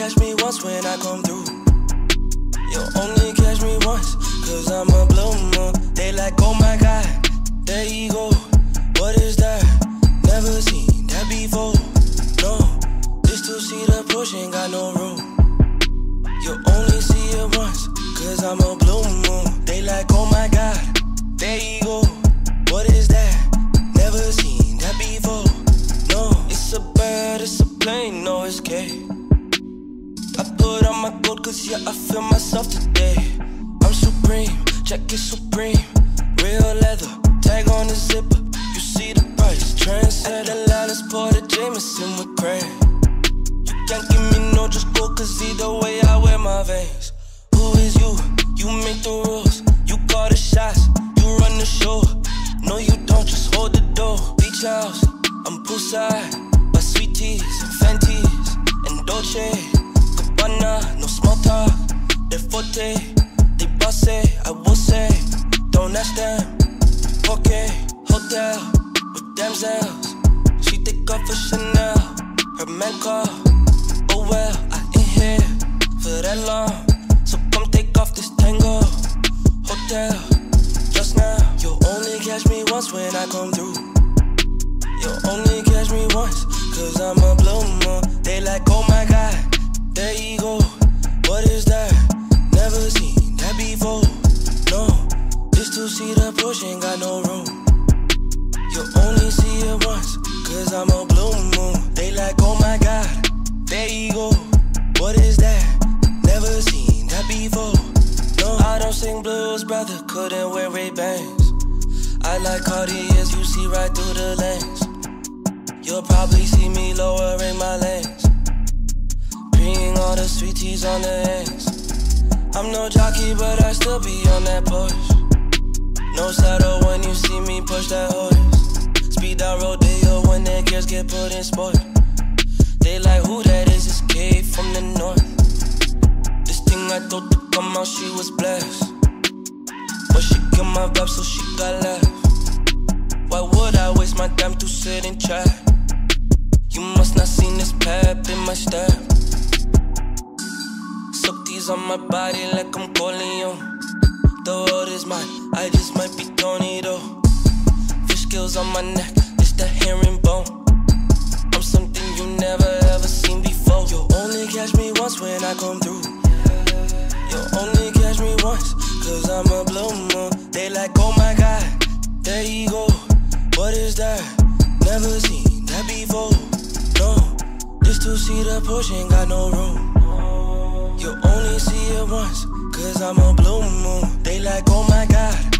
catch me once when I come through. You only catch me once, cause I'm a moon. They like, oh my god, there you go. What is that? Never seen that before. No, this two seater push ain't got no room. You only see it once, cause I'm a moon. They like, oh my god, yeah, I feel myself today. I'm supreme, check it supreme. Real leather, tag on the zipper. You see the price, trendset the let's pour the Jameson with cream. You can't give me no just go cause either way I wear my veins. Who is you? You make the rules, you call the shots, you run the show. No, you don't, just hold the door. Beach house, I'm poolside, my sweet teas and Fenties and Dolce. Gabbana, no small they bossy, I will say. Don't ask them, okay, hotel with damsels. She take off for Chanel, her man call. Oh well, I ain't here for that long, so come take off this tango. Hotel, just now, You'll only catch me once when I come through. You'll only catch me once, cause I'm a moon. They like, before. No, this two seater push ain't got no room. You only see it once, cause I'm a blue moon. They like, oh my god, there you go. What is that? Never seen that before. No, I don't sing blues, brother, couldn't wear Ray-Bans. I like Cartiers, you see right through the lens. You'll probably see me lowering my lanes. Bringing all the sweet teas on the ends. I'm no jockey, but I still be on that push. No saddle when you see me push that horse. Speed out rodeo when their gears get put in sport. They like who that is, this kid from the north. This thing I thought to come out, she was blessed. But she killed my vibe, so she got left. Why would I waste my time to sit and chat? You must not seen this pep in my step. On my body like I'm you. The world is mine, I just might be Tony though. Fish scales on my neck, it's the herringbone. I'm something you never ever seen before. You only catch me once when I come through. You only catch me once, cause I'm a moon. They like, oh my god, there you go. What is that? Never seen that before. No, this two seater push ain't got no room. You only see it once, cause I'm a blue moon. They like, oh my god,